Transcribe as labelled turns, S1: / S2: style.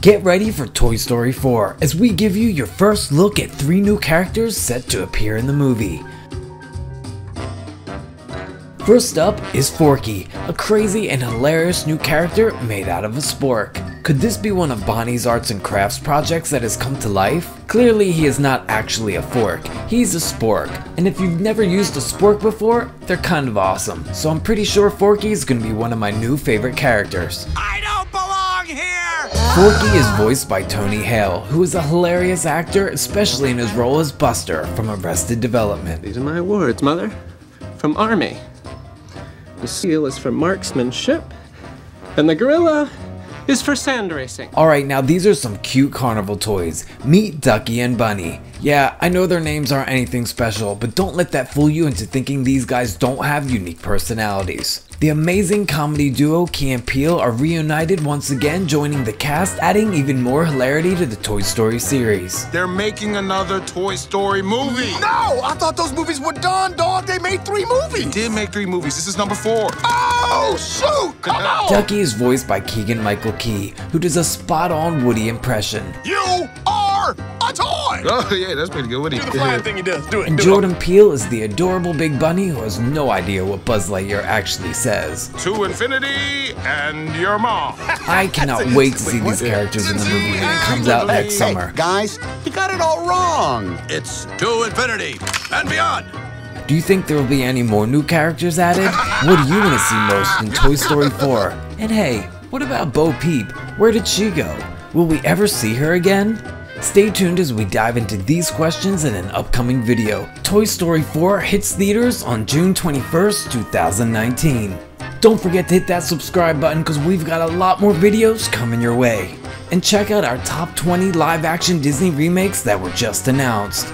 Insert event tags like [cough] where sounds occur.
S1: Get ready for Toy Story 4 as we give you your first look at three new characters set to appear in the movie. First up is Forky, a crazy and hilarious new character made out of a spork. Could this be one of Bonnie's arts and crafts projects that has come to life? Clearly he is not actually a fork, he's a spork. And if you've never used a spork before, they're kind of awesome. So I'm pretty sure Forky is gonna be one of my new favorite characters.
S2: I!
S1: Forky is voiced by Tony Hale, who is a hilarious actor, especially in his role as Buster from Arrested Development.
S3: These are my words, Mother. From Army. The seal is for marksmanship, and the gorilla is for sand racing.
S1: Alright, now these are some cute carnival toys. Meet Ducky and Bunny. Yeah, I know their names aren't anything special, but don't let that fool you into thinking these guys don't have unique personalities. The amazing comedy duo Key and Peele are reunited once again, joining the cast, adding even more hilarity to the Toy Story series.
S2: They're making another Toy Story movie.
S4: No, I thought those movies were done, dog. They made three movies.
S2: They did make three movies. This is number four.
S4: Oh, Oh, shoot! Come on!
S1: Ducky is voiced by Keegan Michael Key, who does a spot on Woody impression.
S4: You are a toy!
S2: Oh, [laughs] yeah, that's pretty good. What do
S4: Do the flying thing he does. Do it.
S1: And
S4: do
S1: Jordan Peele is the adorable Big Bunny who has no idea what Buzz Lightyear actually says.
S2: To infinity and your mom. [laughs]
S1: I cannot wait to see these characters in the movie when it comes out next
S4: Hey,
S1: summer.
S4: guys, you got it all wrong.
S5: It's to infinity and beyond.
S1: Do you think there will be any more new characters added? What do you want to see most in Toy Story 4? And hey, what about Bo Peep? Where did she go? Will we ever see her again? Stay tuned as we dive into these questions in an upcoming video. Toy Story 4 hits theaters on June 21st, 2019. Don't forget to hit that subscribe button because we've got a lot more videos coming your way. And check out our top 20 live action Disney remakes that were just announced.